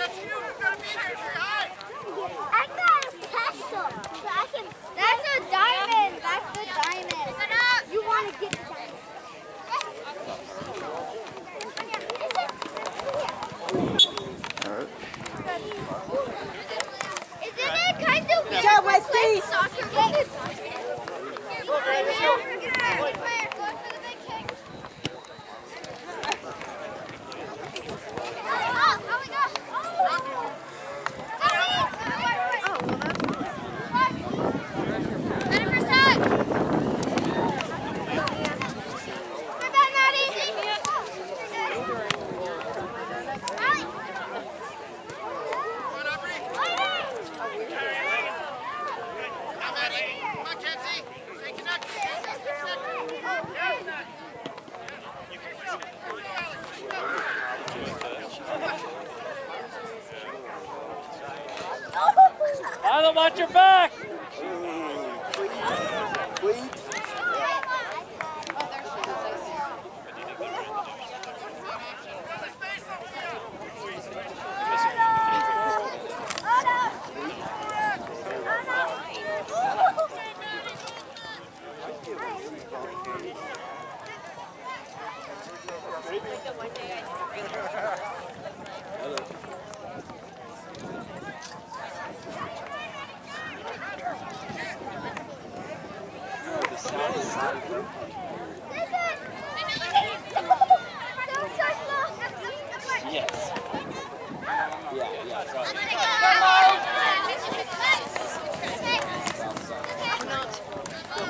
that's you. You gotta be there. You're high. I got a pestle, so I can. That's a diamond. That's the diamond. You want to get the diamond? Isn't it kind of weird Yeah, for Westy. soccer with Come on, Aubrey. Come, Maddie. Come on, Kenzie. Stay connected. Stay connected. Milo, watch your back!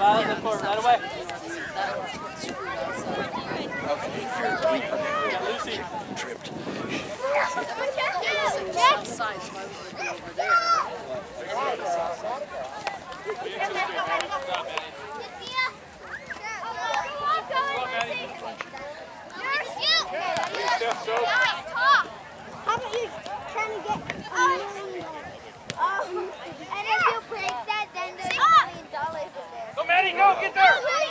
Milo, the court right away. Yeah, Lucy. How you trying to get a million dollars? Oh, and if you break that, then there's a million dollars in there. Go, Maddie, go, get there! Oh,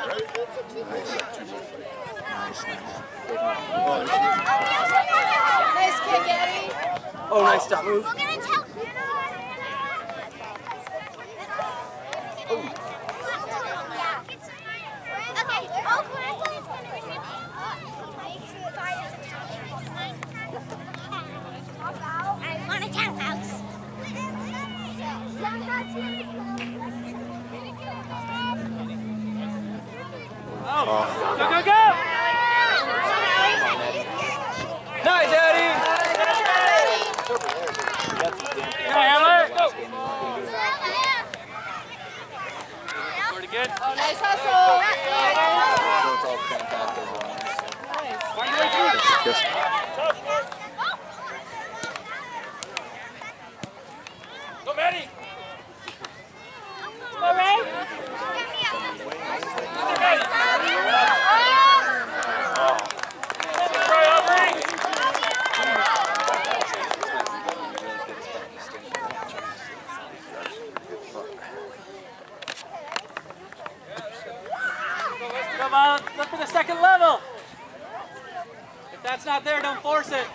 Nice. Nice, nice. kick, Eddie. Oh, nice stop move. Oh, go, go, go! Nice, Eddie! Go, Hamler! Pretty good. Oh, nice hustle. On, look for the second level. If that's not there, don't force it.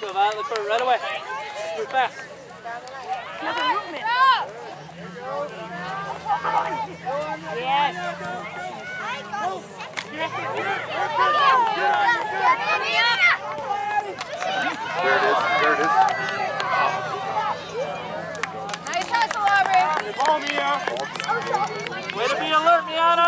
Go, Violet, look for it right away. Move fast. Hustle, Aubrey. Ball, Mia. Way to be alert, Miana.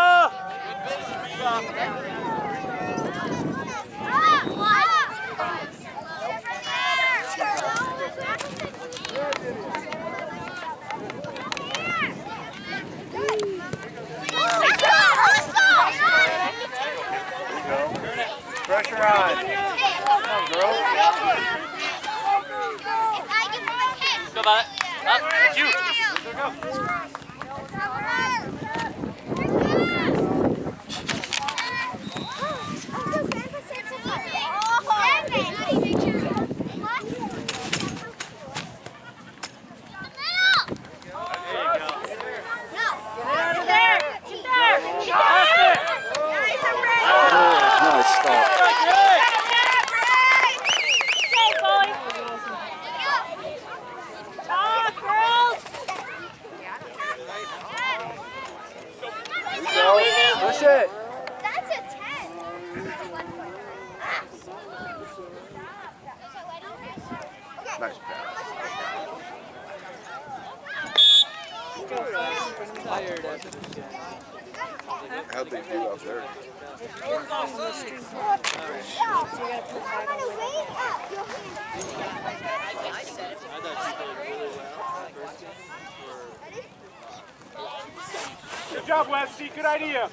Pressure on. Come on, girl. Go, Violet. Up. You. Go, go. Push it. That's a 10. Ah. Nice pass. How'd they do out there? I'm gonna wait up your hand. job, Westy. Good idea.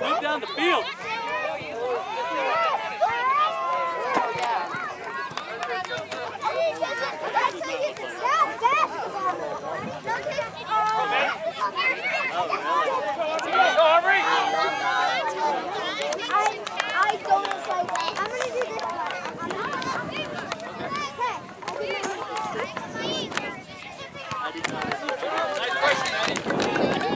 Move down the field.